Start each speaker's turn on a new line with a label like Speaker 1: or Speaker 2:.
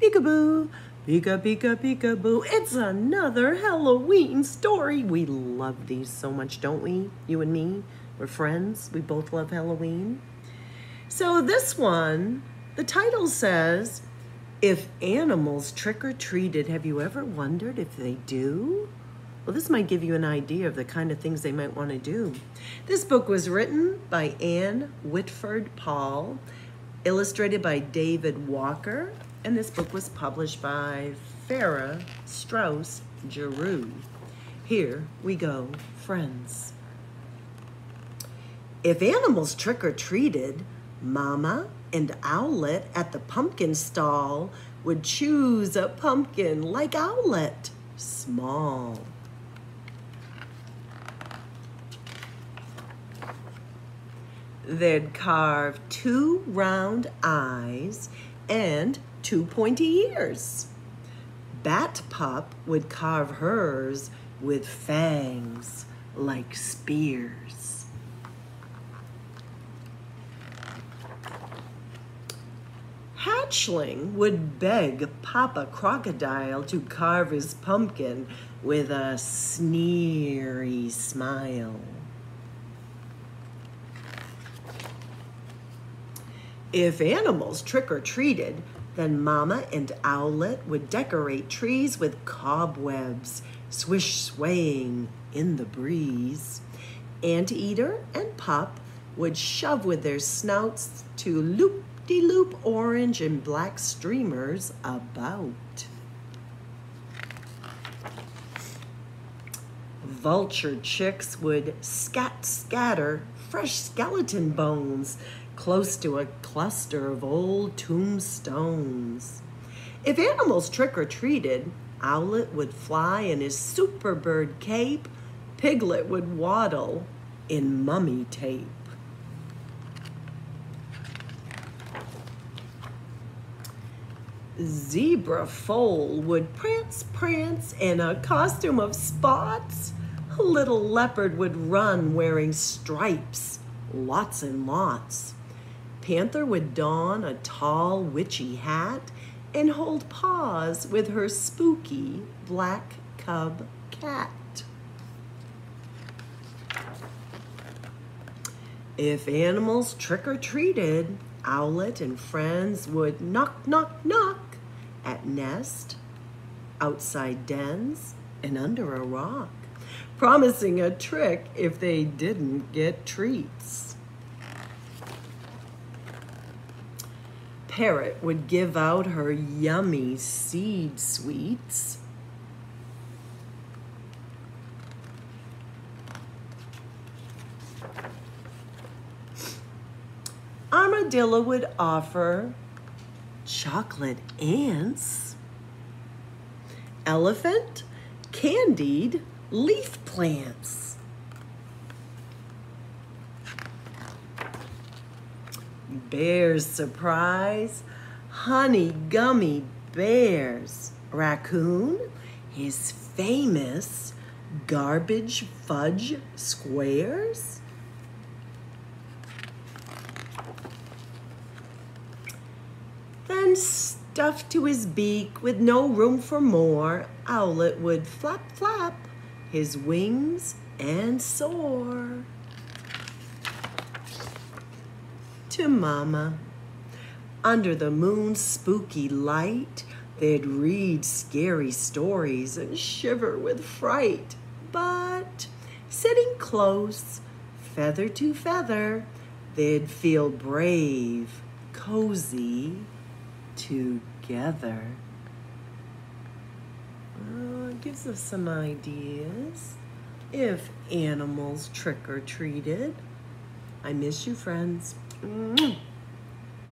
Speaker 1: Peekaboo, pika pika peekaboo. It's another Halloween story. We love these so much, don't we? You and me, we're friends. We both love Halloween. So this one, the title says, "If animals trick or treated, have you ever wondered if they do?" Well, this might give you an idea of the kind of things they might want to do. This book was written by Ann Whitford Paul, illustrated by David Walker, and this book was published by Farrar Straus Giroux. Here we go, friends. If animals trick or treated, Mama and Owlet at the pumpkin stall would choose a pumpkin like Owlet, small. They'd carve two round eyes and two pointy ears. Bat Pup would carve hers with fangs like spears. Hatchling would beg Papa Crocodile to carve his pumpkin with a sneery smile. If animals trick or treated, then Mama and Owlet would decorate trees with cobwebs, swish swaying in the breeze. Anteater and Pup would shove with their snouts to loop de loop orange and black streamers about. Vulture chicks would scat scatter fresh skeleton bones close to a cluster of old tombstones. If animals trick or treated, Owlet would fly in his superbird cape, Piglet would waddle in mummy tape. Zebra foal would prance, prance in a costume of spots. Little leopard would run wearing stripes, lots and lots. Panther would don a tall witchy hat and hold paws with her spooky black cub cat. If animals trick or treated, Owlet and friends would knock, knock, knock at nest, outside dens, and under a rock, promising a trick if they didn't get treats. Parrot would give out her yummy seed sweets. Armadillo would offer chocolate ants. Elephant, candied leaf plants. Bear's surprise, honey gummy bears. Raccoon, his famous garbage fudge squares. Then stuffed to his beak with no room for more, Owlet would flap, flap his wings and soar. To Mama. Under the moon's spooky light, they'd read scary stories and shiver with fright. But sitting close, feather to feather, they'd feel brave, cozy, together. Uh, gives us some ideas. If animals trick or treated. I miss you, friends. Mwah.